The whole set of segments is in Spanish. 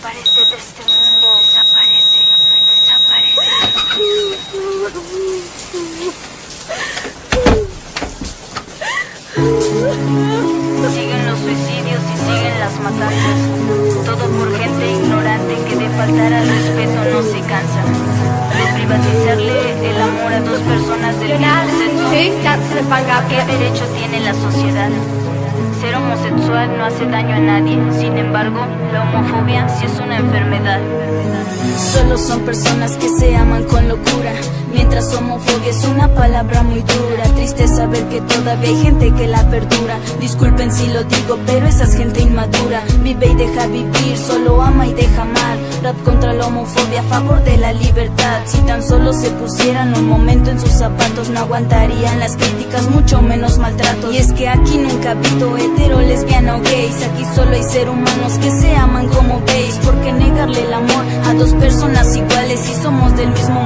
Desaparece de este mundo, desaparece, desaparece. Siguen los suicidios y siguen las matanzas. Todo por gente ignorante que de faltar al respeto no se cansa. De privatizarle el amor a dos personas del mismo sexo. ¿Qué derecho tiene la sociedad? Ser homosexual no hace daño a nadie, sin embargo, la homofobia sí es una enfermedad. Solo son personas que se aman con locura, mientras homofobia es una palabra muy dura. Triste saber que todavía hay gente que la perdura. Disculpen si lo digo, pero esa es gente inmadura. Vive y deja vivir, solo ama y deja mal. Rap contra la homofobia, a favor de la libertad. Si tan solo se pusieran un momento en sus zapatos, no aguantarían las críticas, mucho menos maltrato. Y es que aquí nunca ha habido hetero, lesbiana o gays. Aquí solo hay ser humanos que se aman como veis. ¿Por qué negarle el amor a dos personas iguales? Si somos del mismo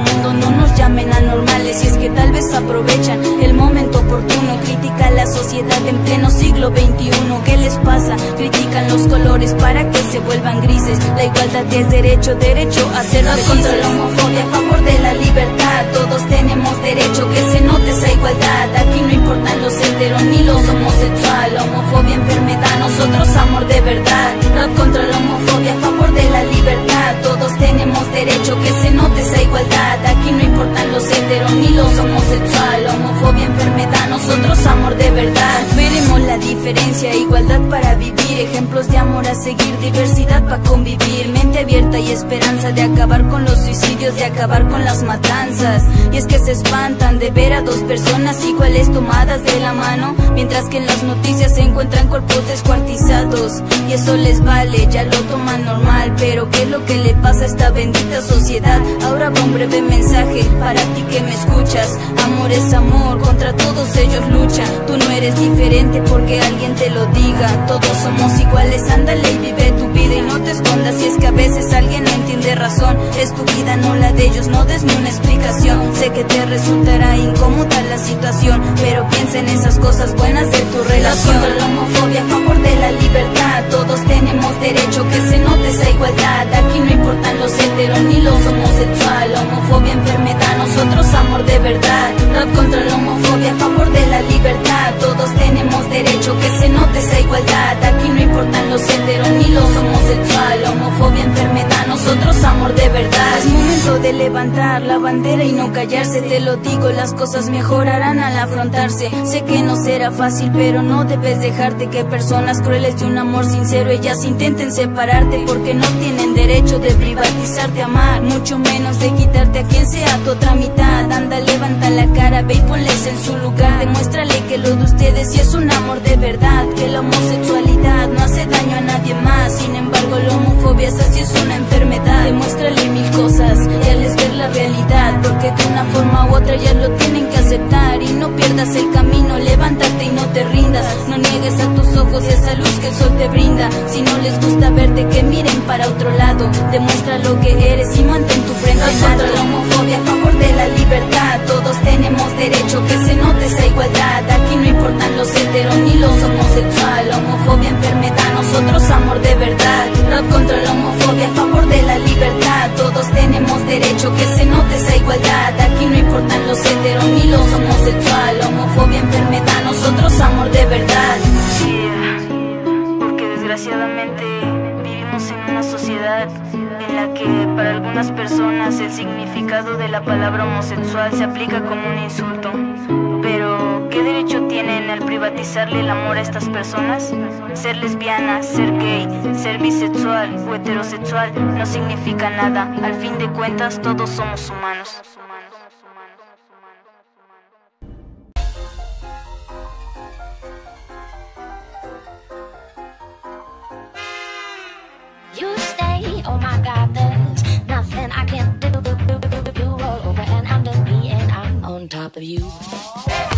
Y es que tal vez aprovechan el momento oportuno. Critica la sociedad en pleno siglo XXI. ¿Qué les pasa? Critican los colores para que se vuelvan grises. La igualdad es derecho, derecho a ser felices. contra la homofobia, a favor de la libertad. Todos tenemos derecho que se note esa igualdad. Aquí no importan diversidad para convivir. Mente abierta y esperanza de acabar con los suicidios, de acabar con las matanzas. Y es que se espantan de ver a dos personas iguales tomadas de la mano, mientras que en las noticias se encuentran cuerpos descuartizados. Y eso les vale, ya lo toman normal. Pero ¿qué es lo que le pasa a esta bendita sociedad? Ahora va un breve mensaje para ti que me escuchas. Amor es amor, contra todos ellos lucha. Tú no eres diferente porque alguien te lo diga. Todos somos iguales, ándale y vive tu vida no te escondas. Si es que a veces alguien no entiende razón, es tu vida, no la de ellos. No des ni una explicación. Sé que te resultará incómoda la situación, pero piensa en esas cosas buenas de tu relación. Contra la homofobia, a favor de la libertad. Todos tenemos derecho que se note esa igualdad. Aquí no importan los heteros ni los homosexuales. Homofobia, enfermedad, nosotros amor de verdad. Rap contra la homofobia, a favor de la libertad. Todos tenemos derecho que se note esa igualdad. Aquí no importan los heteros de verdad. De levantar la bandera y no callarse. Te lo digo, las cosas mejorarán al afrontarse. Sé que no será fácil, pero no debes dejarte que personas crueles de un amor sincero ellas intenten separarte porque no tienen derecho de privatizarte amar, mucho menos de quitarte a quien sea tu otra mitad. Anda, levanta la cara, ve y ponles en su lugar. Demuéstrale que lo de ustedes sí es un amor de verdad, que la homosexualidad no hace daño a nadie más. Sin embargo, la homofobia es así, es una enfermedad. Demuéstrale mil cosas y la realidad, porque de una forma u otra ya lo tienen que aceptar. Y no pierdas el camino, levántate y no te rindas. No niegues a tus ojos esa luz que el sol te brinda. Si no les gusta verte, que miren para otro lado. Demuestra lo que eres y mantén tu frente en alto. la homofobia, a favor de la libertad. Todos tenemos derecho que se note derecho que se en la que para algunas personas el significado de la palabra homosexual se aplica como un insulto. Pero, ¿qué derecho tienen al privatizarle el amor a estas personas? Ser lesbiana, ser gay, ser bisexual o heterosexual no significa nada. Al fin de cuentas, todos somos humanos. Of you.